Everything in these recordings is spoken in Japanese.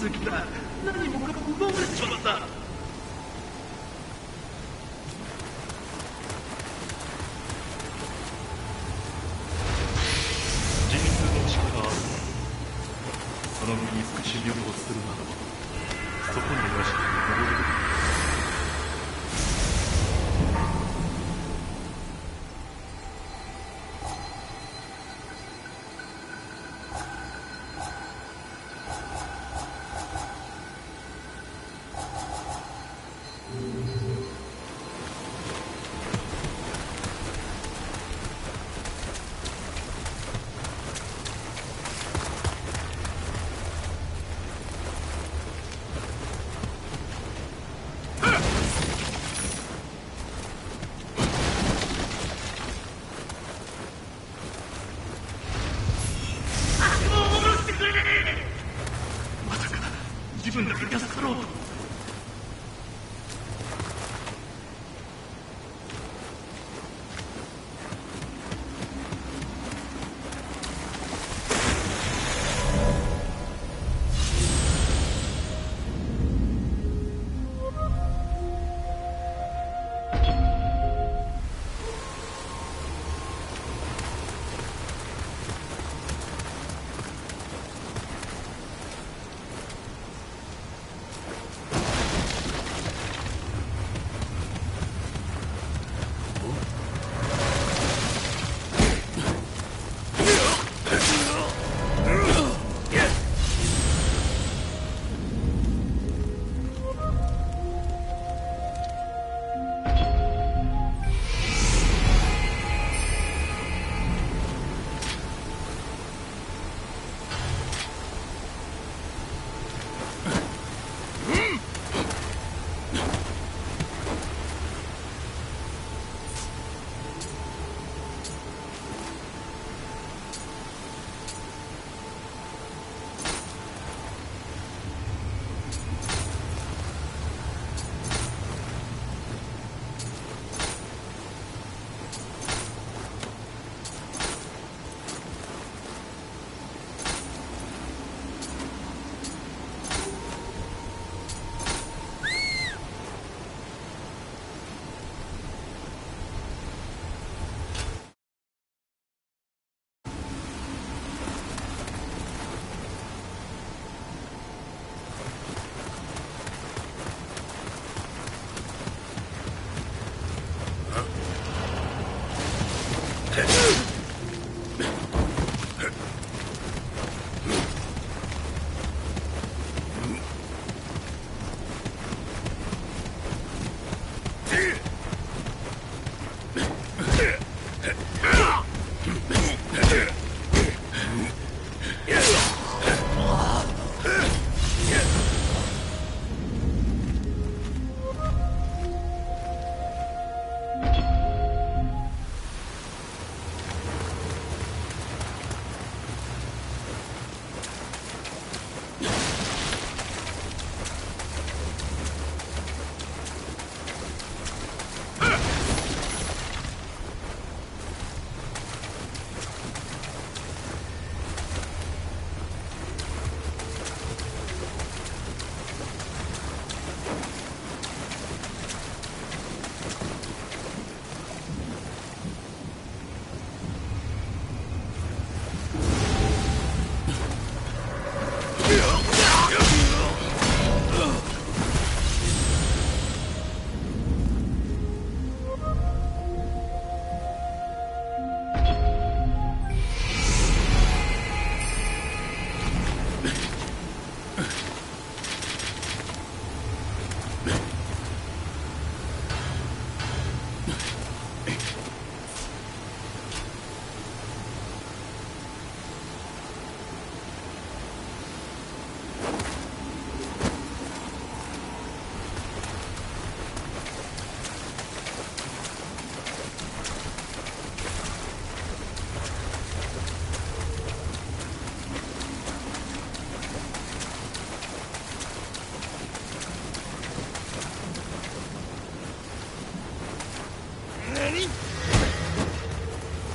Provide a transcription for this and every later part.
する気だ何も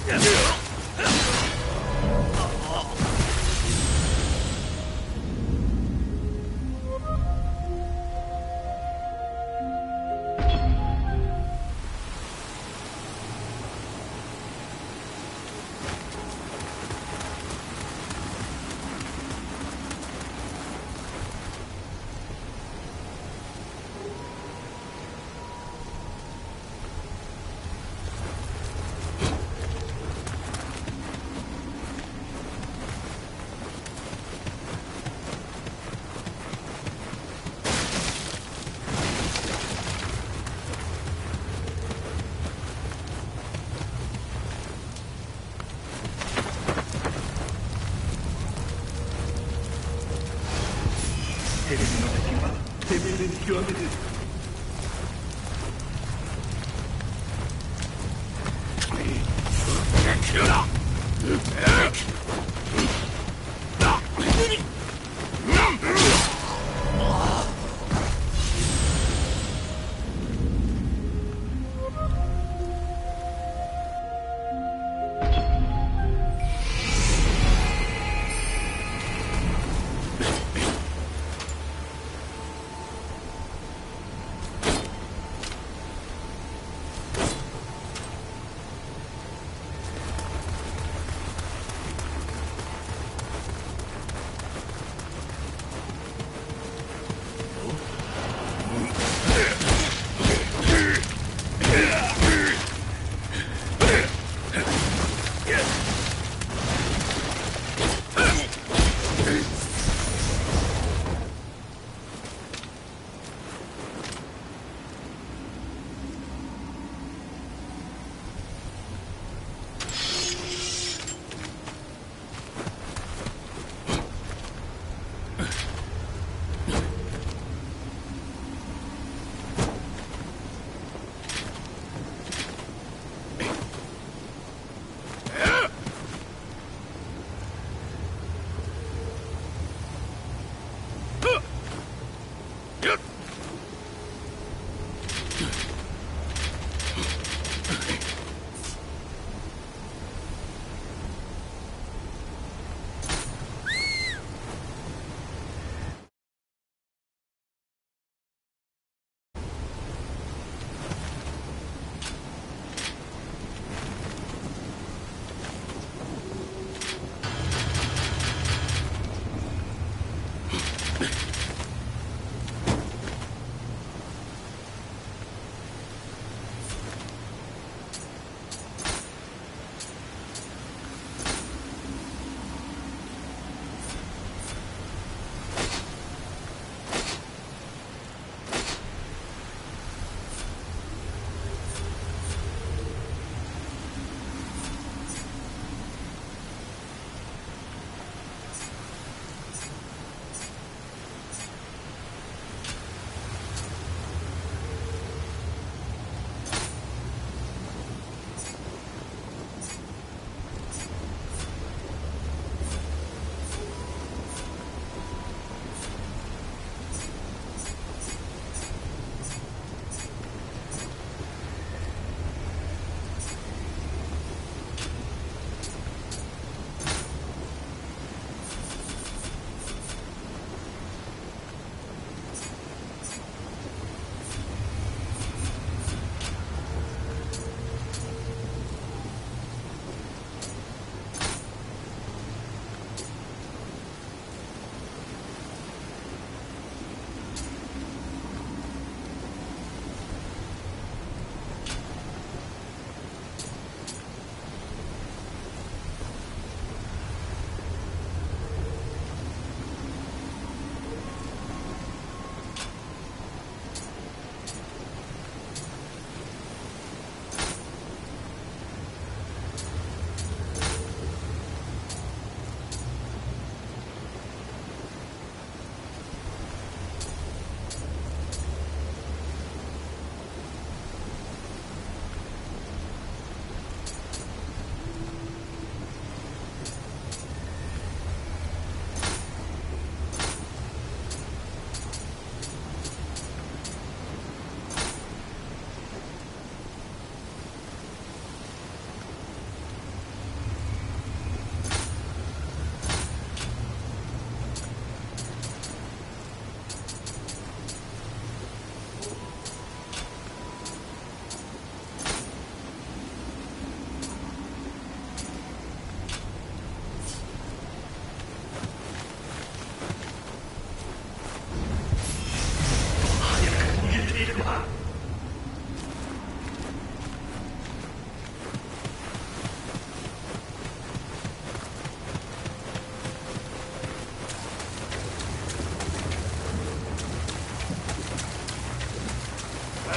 やめろ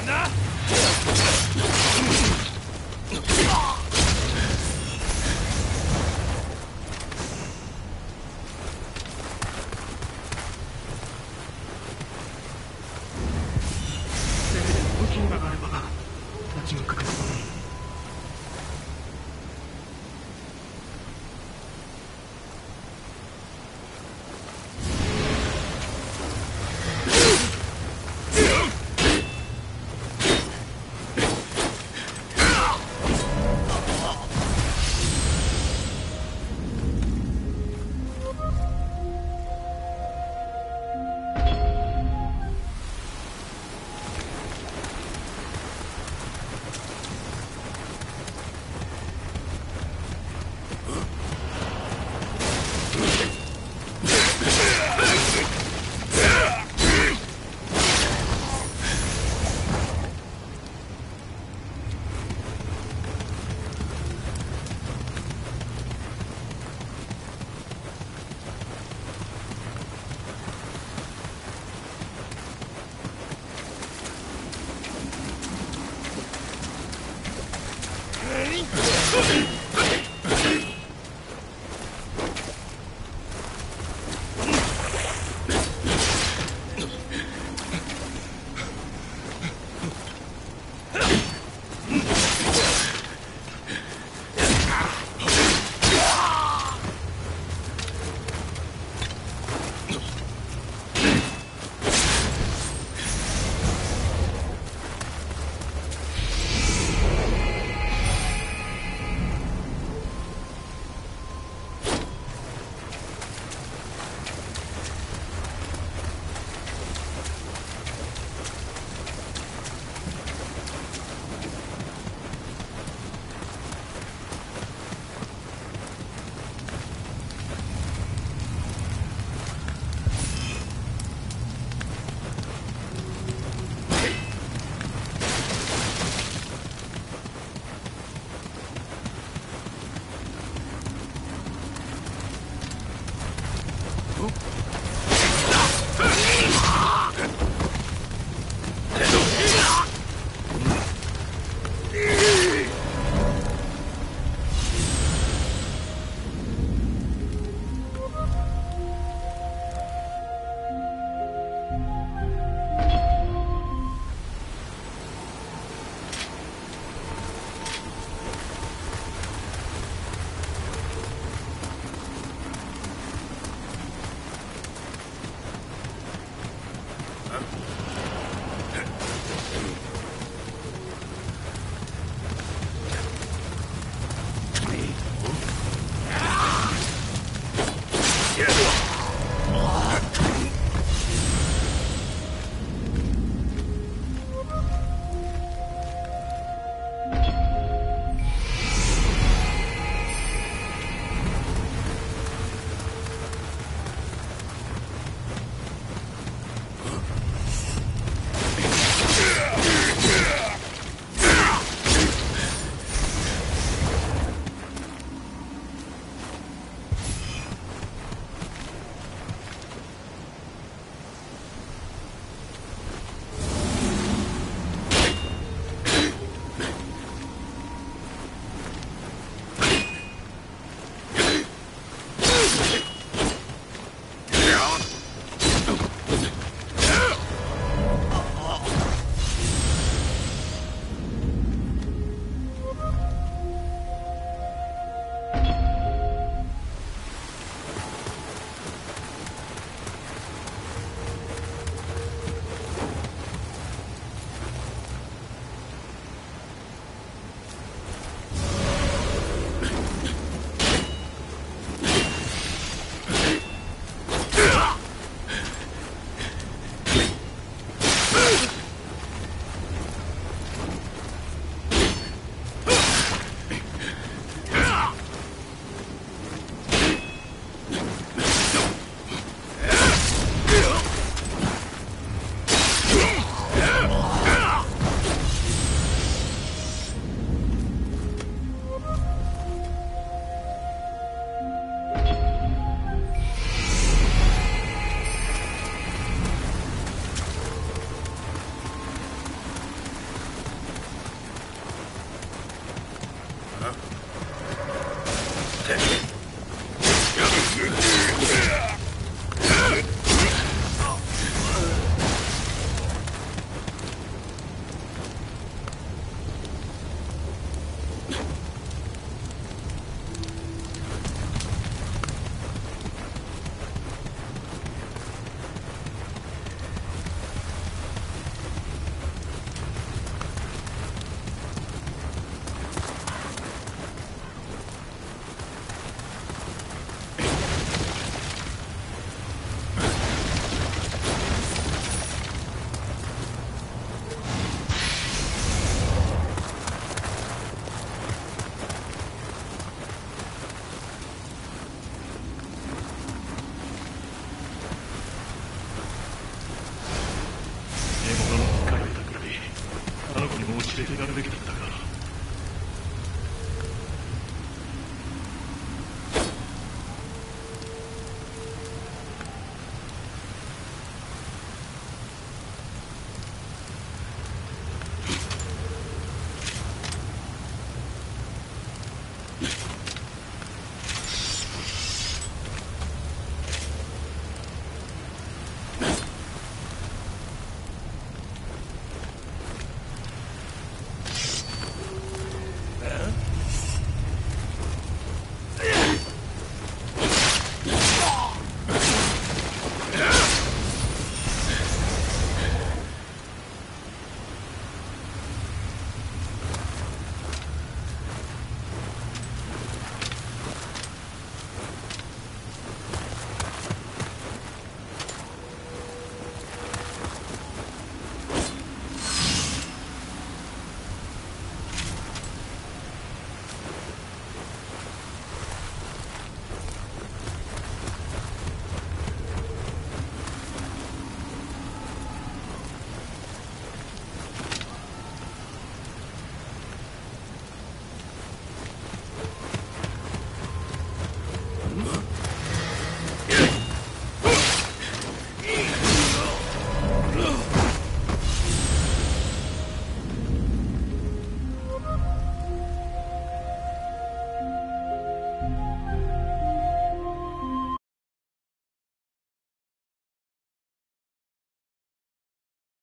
Anna?